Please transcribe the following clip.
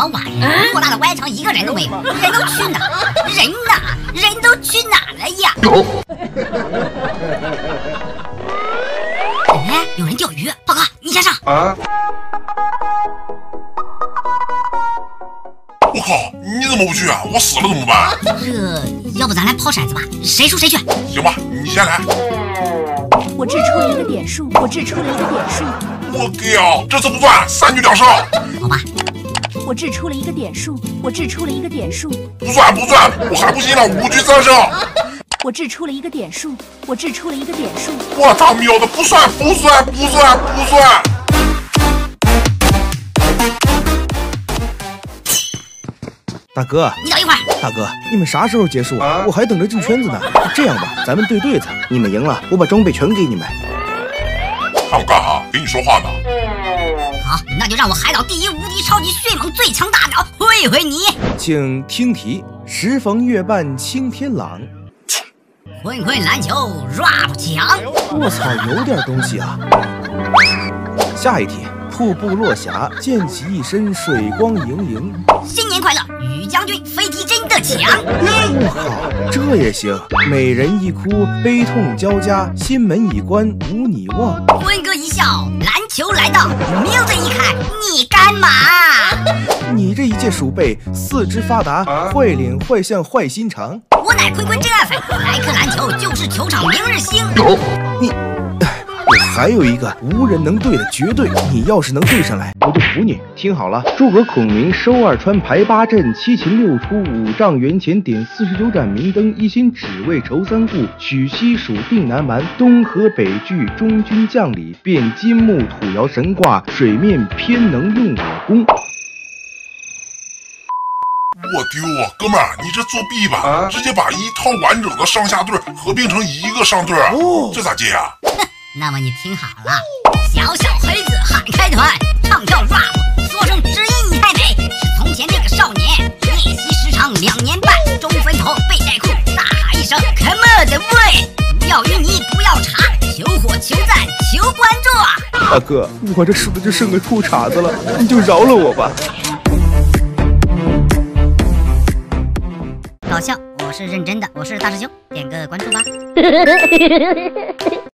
么玩意儿？偌大的外墙一个人都没有，人都去哪？人哪？人都去哪了呀？哎，有人钓鱼，报告，你先上。啊！我靠，你怎么不去啊？我死了怎么办？这要不咱来抛骰子吧？谁输谁去。行吧，你先来。我掷出了一个点数，我掷出了一个点数。我靠，这次不算，三局两胜。好吧。我掷出了一个点数，我掷出了一个点数。不算不算，我还不信了，五局三胜。我掷出了一个点数，我掷出了一个点数。我操，喵的，不算不算不算不算。大哥，你等一会儿。大哥，你们啥时候结束啊？我还等着进圈子呢。这样吧，咱们对对子，你们赢了，我把装备全给你们。他们干哈？给你说话呢。好，那就让我海岛第一无敌超级迅猛最强大脑会会你。请听题：时逢月半青天朗。坤坤篮球 rap 强。我操，有点东西啊。下一题。瀑布落霞，溅起一身水光盈盈。新年快乐，于将军飞踢真的强。我靠，这也行。美人一哭，悲痛交加，心门已关无你望。坤哥一笑，篮球来到，名字一看，你干嘛？你这一届鼠辈，四肢发达，坏脸坏相坏心肠。我乃坤坤真爱粉，来颗篮球就是球场明日星。你。还有一个无人能对的绝对，你要是能对上来，我就服你。听好了，诸葛孔明收二川排八阵，七擒六出五丈原前点四十九盏明灯，一心只为酬三顾，取西蜀定南蛮，东河北拒中军将领，变金木土爻神卦，水面偏能用我功。我丢啊，哥们儿，你这作弊吧？直接把一套完整的上下对合并成一个上对，这咋接啊？那么你听好了，小小黑子喊开团，唱跳 rap，说声知音你太美，是从前那个少年，练习时长两年半，中分头背带裤，大喊一声 Come on the way！，不要淤泥不要茶，求火求赞求关注。大哥，我这输的就剩个裤衩子了，你就饶了我吧。搞笑，我是认真的，我是大师兄，点个关注吧。